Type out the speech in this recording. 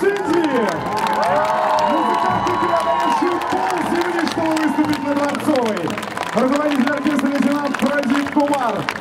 Сити! Музыканты, преодолевшие полземли, чтобы выступить на Дворцовой. Руководитель оркестра лейтенант Прадик Кумар.